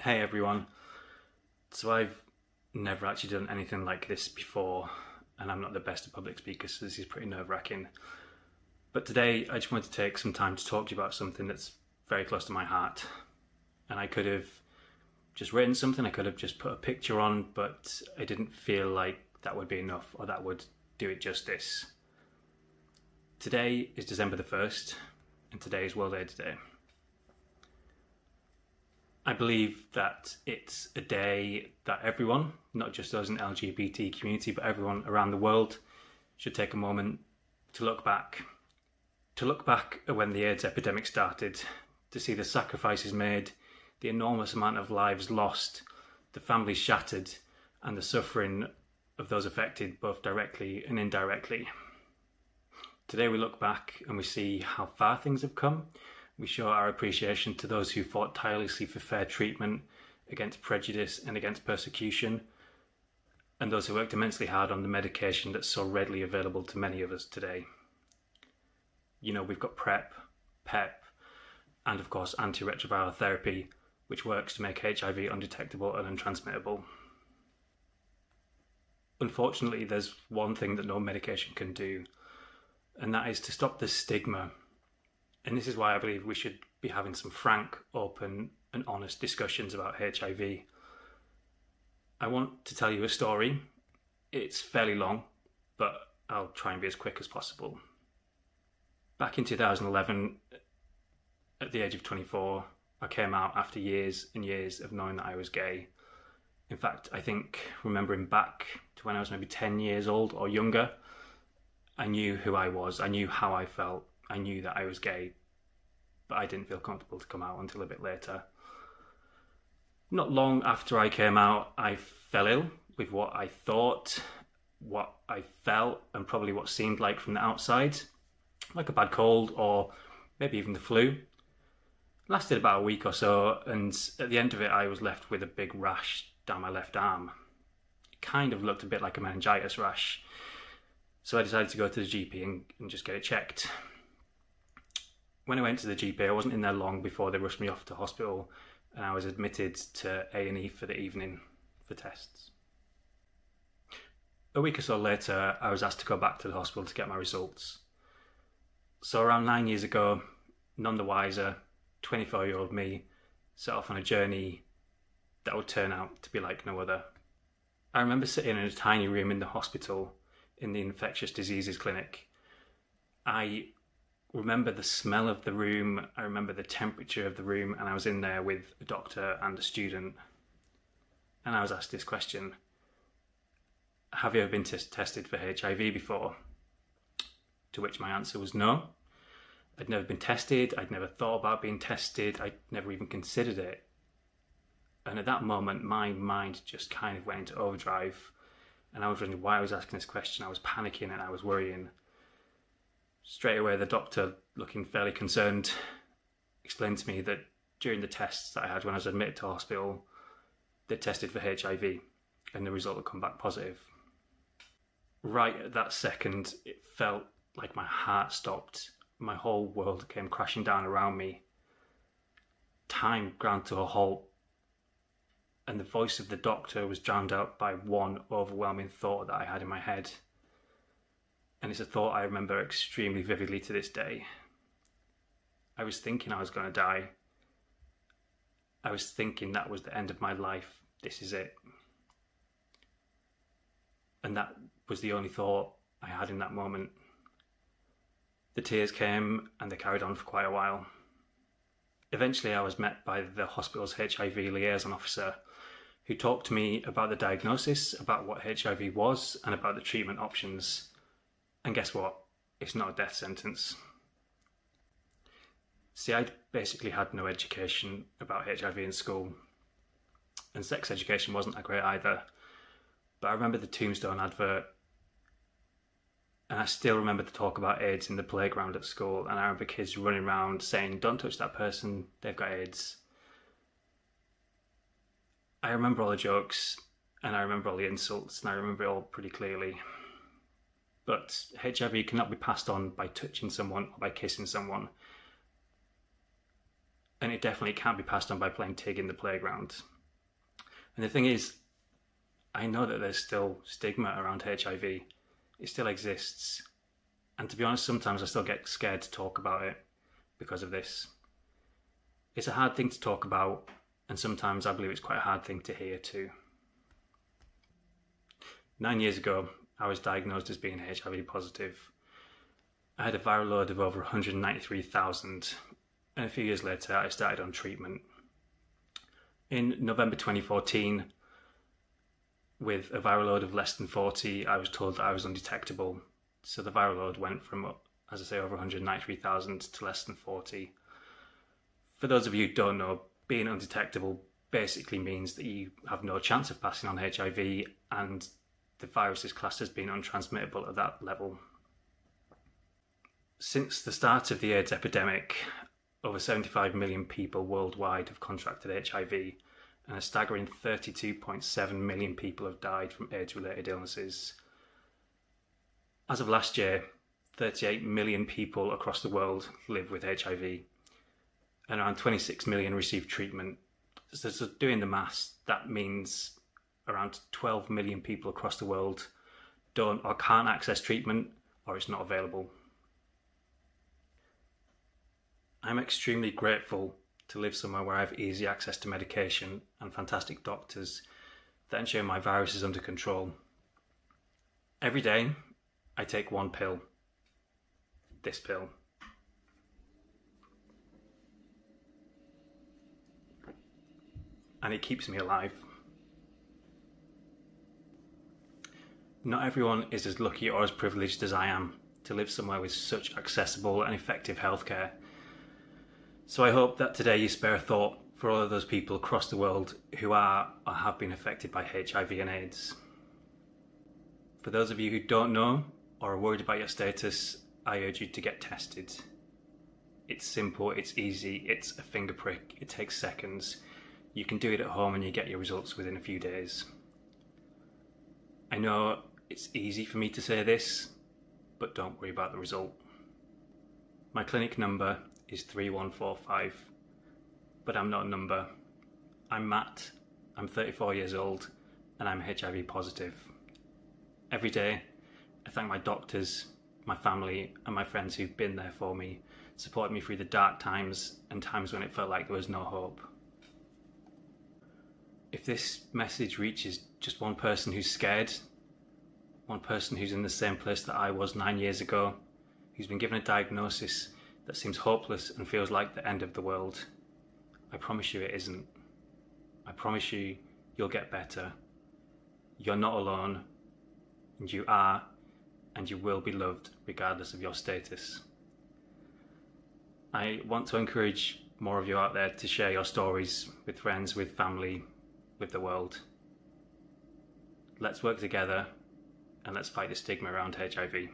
Hey everyone. So I've never actually done anything like this before, and I'm not the best at public speakers, so this is pretty nerve wracking. But today I just wanted to take some time to talk to you about something that's very close to my heart. And I could have just written something, I could have just put a picture on, but I didn't feel like that would be enough or that would do it justice. Today is December the 1st, and today is World AIDS Day. I believe that it's a day that everyone, not just those in the LGBT community, but everyone around the world, should take a moment to look back. To look back at when the AIDS epidemic started, to see the sacrifices made, the enormous amount of lives lost, the families shattered, and the suffering of those affected both directly and indirectly. Today we look back and we see how far things have come we show our appreciation to those who fought tirelessly for fair treatment, against prejudice, and against persecution, and those who worked immensely hard on the medication that's so readily available to many of us today. You know, we've got PrEP, PEP, and of course antiretroviral therapy, which works to make HIV undetectable and untransmittable. Unfortunately, there's one thing that no medication can do, and that is to stop the stigma and this is why I believe we should be having some frank, open, and honest discussions about HIV. I want to tell you a story. It's fairly long, but I'll try and be as quick as possible. Back in 2011, at the age of 24, I came out after years and years of knowing that I was gay. In fact, I think remembering back to when I was maybe 10 years old or younger, I knew who I was, I knew how I felt, I knew that I was gay but I didn't feel comfortable to come out until a bit later. Not long after I came out, I fell ill with what I thought, what I felt, and probably what seemed like from the outside, like a bad cold or maybe even the flu. Lasted about a week or so, and at the end of it, I was left with a big rash down my left arm. It kind of looked a bit like a meningitis rash. So I decided to go to the GP and, and just get it checked when I went to the GP, I wasn't in there long before they rushed me off to hospital, and I was admitted to A and E for the evening for tests. A week or so later, I was asked to go back to the hospital to get my results. So around nine years ago, none the wiser, 24 year old me set off on a journey that would turn out to be like no other. I remember sitting in a tiny room in the hospital in the infectious diseases clinic. I remember the smell of the room, I remember the temperature of the room, and I was in there with a doctor and a student. And I was asked this question Have you ever been t- tested for HIV before? To which my answer was no. I'd never been tested, I'd never thought about being tested, I'd never even considered it. And at that moment, my mind just kind of went into overdrive. And I was wondering why I was asking this question. I was panicking and I was worrying. Straight away, the doctor, looking fairly concerned, explained to me that during the tests that I had when I was admitted to hospital, they tested for HIV and the result had come back positive. Right at that second, it felt like my heart stopped. My whole world came crashing down around me. Time ground to a halt, and the voice of the doctor was drowned out by one overwhelming thought that I had in my head and it's a thought I remember extremely vividly to this day. I was thinking I was going to die. I was thinking that was the end of my life. This is it. And that was the only thought I had in that moment. The tears came and they carried on for quite a while. Eventually, I was met by the hospital's HIV liaison officer who talked to me about the diagnosis, about what HIV was, and about the treatment options. And guess what? It's not a death sentence. See, I basically had no education about HIV in school, and sex education wasn't that great either. But I remember the Tombstone advert, and I still remember the talk about AIDS in the playground at school. And I remember kids running around saying, Don't touch that person, they've got AIDS. I remember all the jokes, and I remember all the insults, and I remember it all pretty clearly. But HIV cannot be passed on by touching someone or by kissing someone. and it definitely can't be passed on by playing Tig in the playground. And the thing is, I know that there's still stigma around HIV. It still exists. And to be honest, sometimes I still get scared to talk about it because of this. It's a hard thing to talk about, and sometimes I believe it's quite a hard thing to hear too. Nine years ago, I was diagnosed as being HIV positive. I had a viral load of over 193,000, and a few years later, I started on treatment. In November 2014, with a viral load of less than 40, I was told that I was undetectable. So the viral load went from, as I say, over 193,000 to less than 40. For those of you who don't know, being undetectable basically means that you have no chance of passing on HIV and the virus is classed as being untransmittable at that level. Since the start of the AIDS epidemic, over 75 million people worldwide have contracted HIV, and a staggering 32.7 million people have died from AIDS related illnesses. As of last year, 38 million people across the world live with HIV, and around 26 million receive treatment. So, so doing the maths, that means around 12 million people across the world don't or can't access treatment or it's not available. I'm extremely grateful to live somewhere where I have easy access to medication and fantastic doctors that ensure my virus is under control. Every day, I take one pill. This pill. And it keeps me alive. Not everyone is as lucky or as privileged as I am to live somewhere with such accessible and effective healthcare. So I hope that today you spare a thought for all of those people across the world who are or have been affected by HIV and AIDS. For those of you who don't know or are worried about your status, I urge you to get tested. It's simple, it's easy, it's a finger prick, it takes seconds. You can do it at home and you get your results within a few days. I know it's easy for me to say this, but don't worry about the result. My clinic number is 3145, but I'm not a number. I'm Matt, I'm 34 years old, and I'm HIV positive. Every day, I thank my doctors, my family, and my friends who've been there for me, supported me through the dark times and times when it felt like there was no hope. If this message reaches just one person who's scared one person who's in the same place that I was nine years ago, who's been given a diagnosis that seems hopeless and feels like the end of the world. I promise you it isn't. I promise you you'll get better. You're not alone, and you are, and you will be loved regardless of your status. I want to encourage more of you out there to share your stories with friends, with family, with the world. Let's work together and let's fight the stigma around HIV.